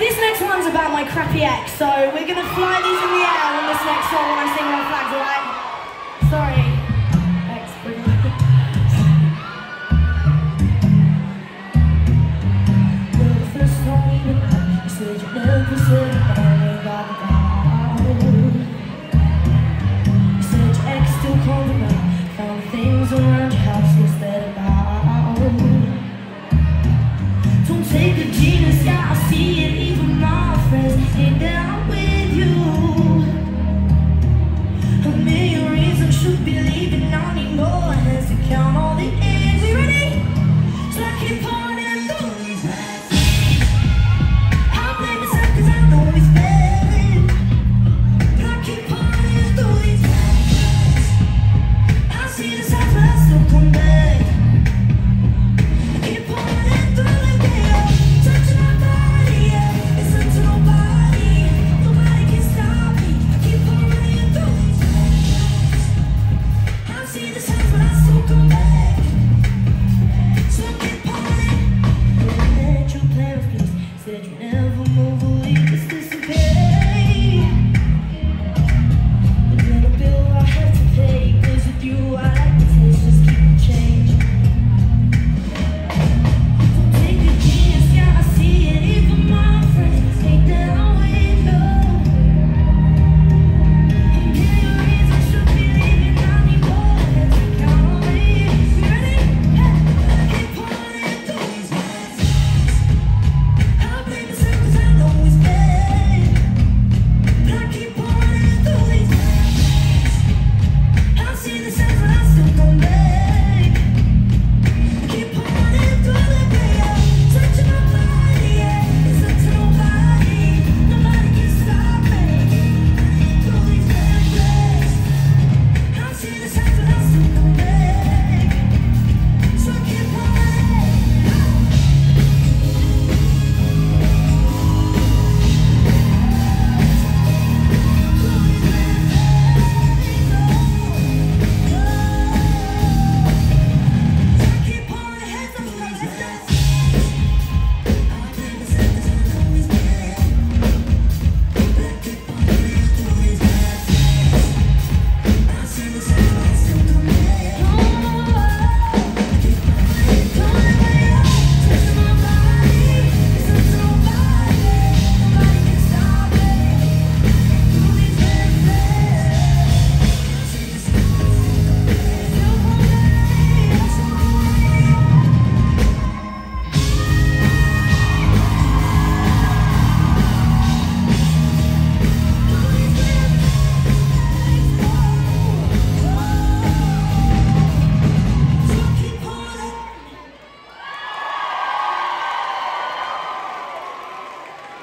this next one's about my crappy ex, so we're gonna fly these in the air on this next song when I sing